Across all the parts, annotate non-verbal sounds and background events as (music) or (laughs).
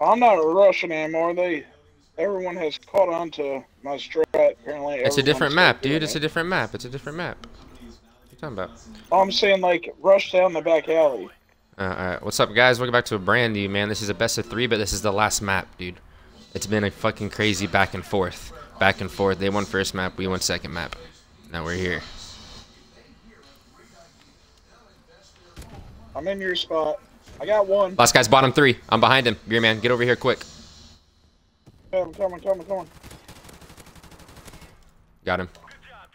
I'm not rushing anymore. They, everyone has caught on to my strat. Apparently, It's a different map, dude. It's a different map. It's a different map. What you talking about? I'm saying like rush down the back alley. Uh, alright, what's up, guys? Welcome back to a brand new, man. This is a best of three, but this is the last map, dude. It's been a fucking crazy back and forth. Back and forth. They won first map, we won second map. Now we're here. I'm in your spot. I got one. Last guy's bottom three. I'm behind him. Beer man, get over here quick. Coming, coming, coming, coming. Got him.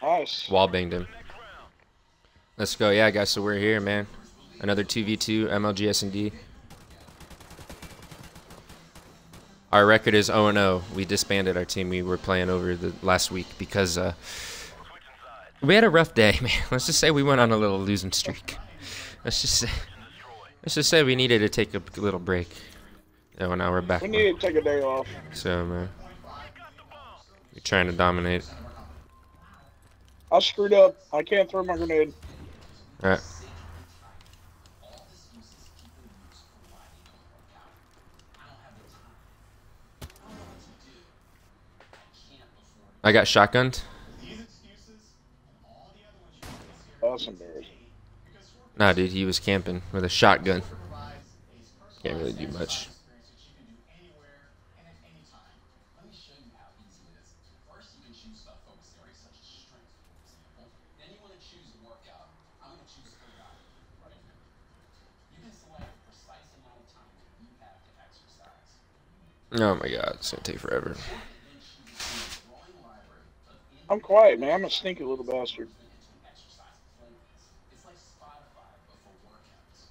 Nice. Wall banged him. Let's go. Yeah, guys, so we're here, man. Another 2v2, MLG S&D. Our record is 0-0. We disbanded our team we were playing over the last week because uh, we had a rough day, (laughs) man. Let's just say we went on a little losing streak. Let's just say, let's just say we needed to take a little break. Oh, now we're back. We need to take a day off. So, man, we're trying to dominate. I screwed up. I can't throw my grenade. All right. I got shotgunned. That's embarrassing. Nah, dude, he was camping with a shotgun. Can't really do much. Oh my god, it's gonna take forever. I'm quiet, man. I'm a sneaky little bastard.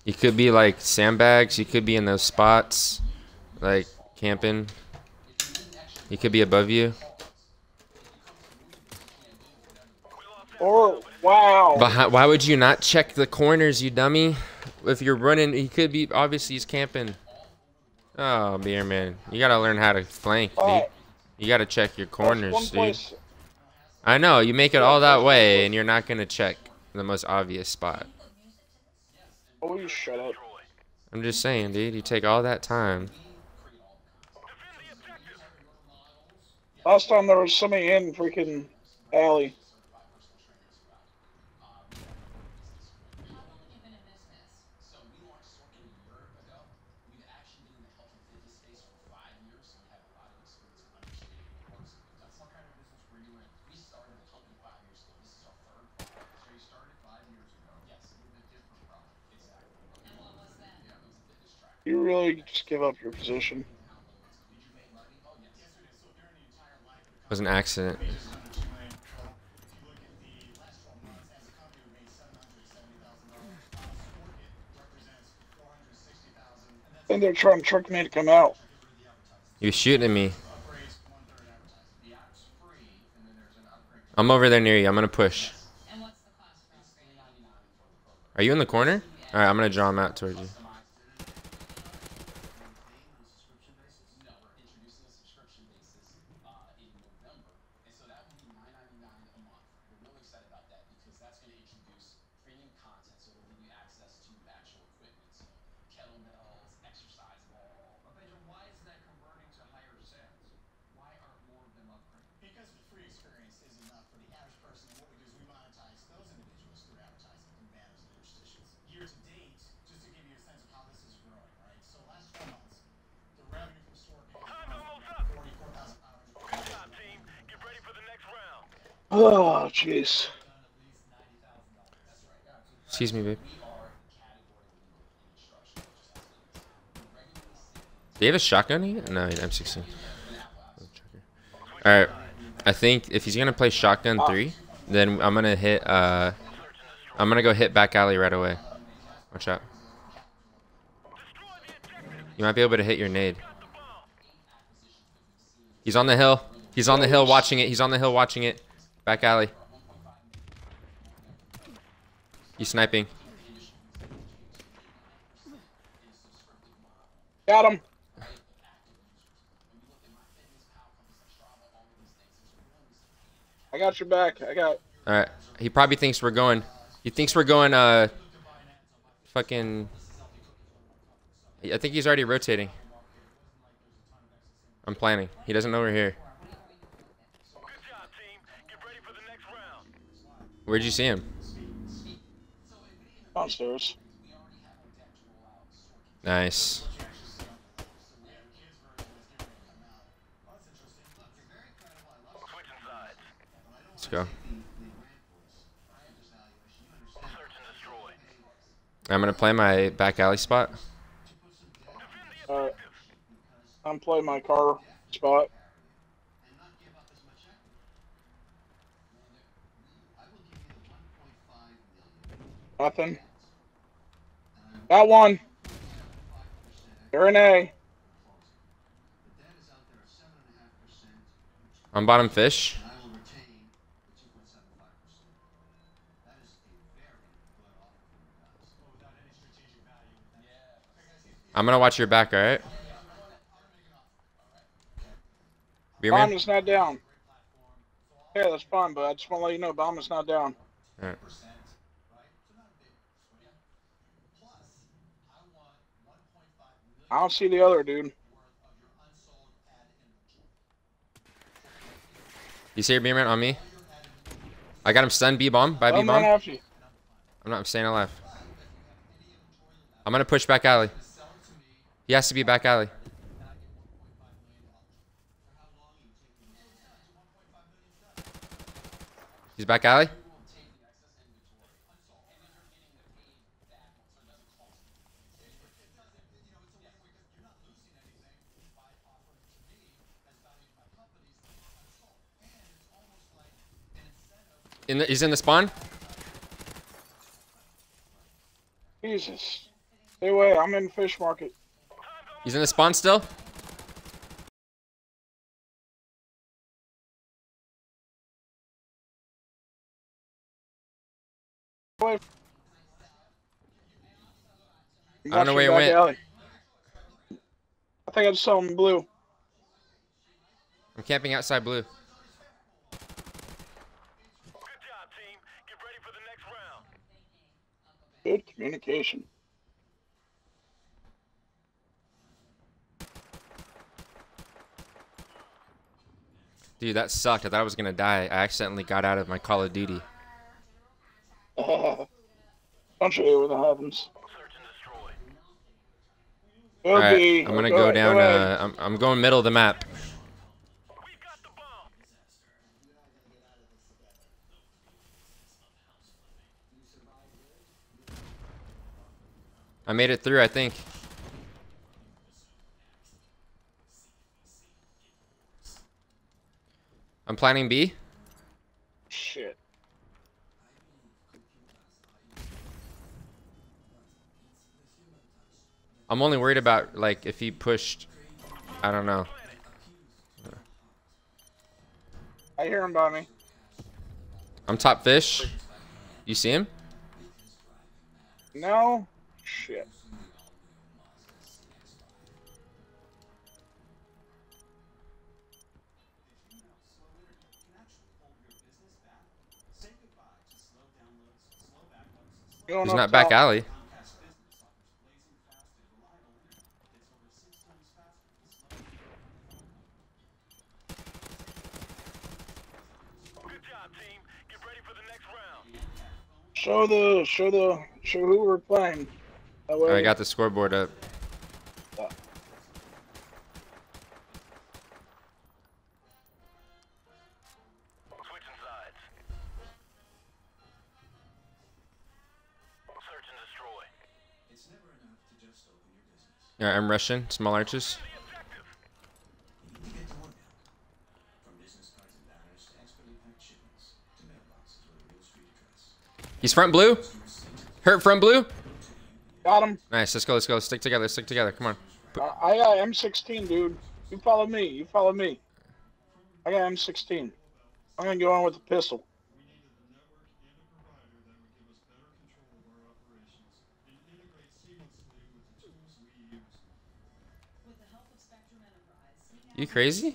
You could be like sandbags. You could be in those spots, like camping. You could be above you. Or wow. But why would you not check the corners, you dummy? If you're running, he could be. Obviously, he's camping. Oh, beer man, you gotta learn how to flank, dude. Alright, You gotta check your corners, dude. I know you make it all that way, and you're not gonna check the most obvious spot. Oh, you shut up. I'm just saying, dude. You take all that time. Last time there was somebody in freaking alley. You really just give up your position. It was an accident. And they're trying to trick me to come out. You're shooting at me. I'm over there near you. I'm gonna push. Are you in the corner? All right, I'm gonna draw him out towards you. Excited about that because free experience isn't enough for the average person, what we do is we monetize those individuals through advertising and banners and interstitials. Year to date, just to give you a sense of how this is growing, right? So last 12 months, the revenue from store page is 44,500. Oh, jeez. Excuse me, babe. Do you have a shotgun yet? No, I'm 16. All right. I think if he's gonna play shotgun three, then I'm gonna hit. Uh, I'm gonna go hit back alley right away. Watch out. You might be able to hit your nade. He's on the hill. He's on the hill watching it. He's on the hill watching it. Back alley. He's sniping. Got him. I got your back. I got. All right. He probably thinks we're going. He thinks we're going. Uh, fucking. I think he's already rotating. I'm planning. He doesn't know we're here. Where'd you see him? Downstairs. Nice. Let's go. I'm gonna play my back alley spot. Alright. I'm playing my car spot. Nothing. Got one. They're an A. On bottom fish. I'm gonna watch your back, alright? Bomb is not down. Yeah, that's fine, but I just want to let you know bomb is not down. Alright. I don't see the other dude. You see your Beerman on me? I got him stunned B bomb by Oh, B-bomb. I'm not I'm staying alive. I'm gonna push back alley. He has to be back alley. He's back alley. In the, he's in the spawn. Jesus. Stay away. I'm in fish market. He's in the spawn still. I don't know where he went. I think I just saw him blue. I'm camping outside blue. Good communication. Dude, that sucked. I thought I was gonna die. I accidentally got out of my Call of Duty. I'll show you what happens. All right. I'm gonna Go go down. ahead. Uh, I'm I'm going middle of the map. I made it through, I think. I'm planning B. Shit. I'm only worried about like if he pushed. I don't know. I hear him by me. I'm top fish. You see him? No? Shit. He's not back top. alley. Show the, show the, show who we're playing. That way, I got the scoreboard up. Alright, I'm rushing. Small arches. He's front blue. Hurt front blue. Got him. Nice. Let's go. Let's go. Stick together. Stick together. Come on. I, I got M16, dude. You follow me. You follow me. I got M16. I'm gonna go on with the pistol. You crazy?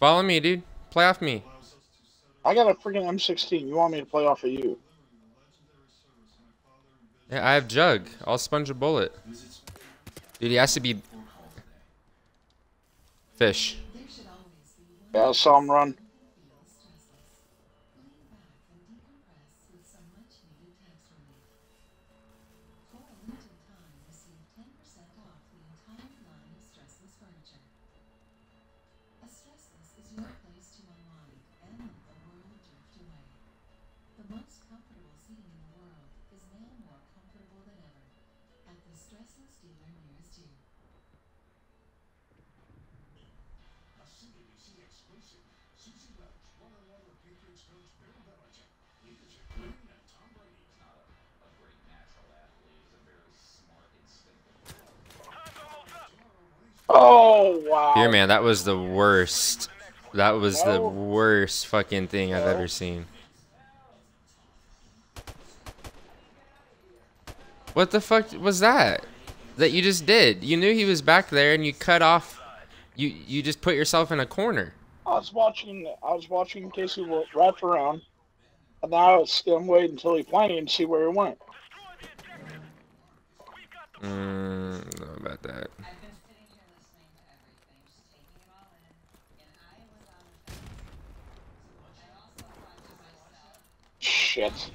Follow me, dude. Play off me. I got a freaking M16. You want me to play off of you? Yeah, I have Jug. I'll sponge a bullet. Dude, he has to be... Fish. Yeah, I saw him run. Oh wow. Here, man, that was the worst. That was the Oh. worst fucking thing I've ever seen. What the fuck was that? That you just did? You knew he was back there and you cut off. You you just put yourself in a corner. I was watching. I was watching Casey wrap around, and now it's I'm waiting until he planted and see where he went. Mm, know about that. I've been sitting here listening to everything, just taking it all in, and I was on the fence. I also thought to myself, Shit.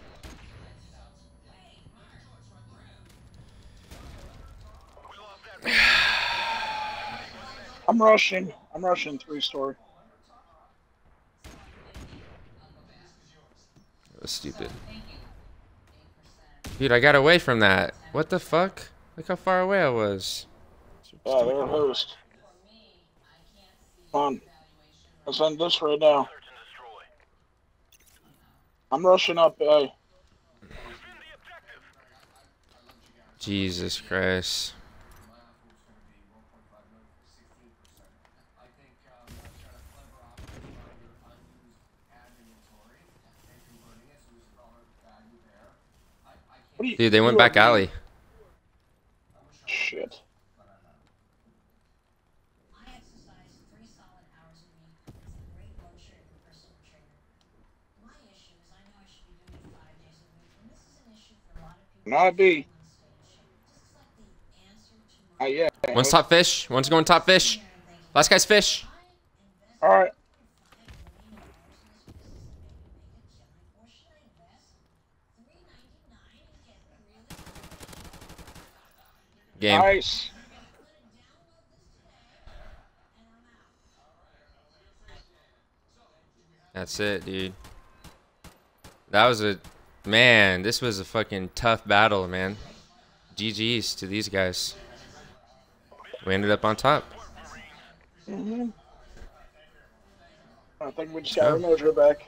(sighs) I'm rushing. I'm rushing three story. That was stupid. thank you. 8%. Dude, I got away from that. What the fuck? Look how far away I was. Yeah, they're a host. Come on. Let's end this right now. I'm rushing up A. Jesus Christ. Dude, they went back a clever option on your unused ad inventory and converting it so there's a dollar value there. I, I can't What do you? Dude, they went you back are- alley. Shit. I exercise three solid hours a week. It's a great luxury of a personal trainer. My issue is I know I should be doing it five days a week, and this is an issue for a lot of people. Not who B. want to stay in shape. This is like the answer to my Uh, yeah. One's top fish. One's going top fish. Last guy's fish. All right. five million dollars in this business and maybe make a killing, or should I invest three ninety nine and get really Game. Nice. That's it, dude. That was a man. This was a fucking tough battle, man. GG's to these guys. We ended up on top. Mhm. I think we just got our mojo back.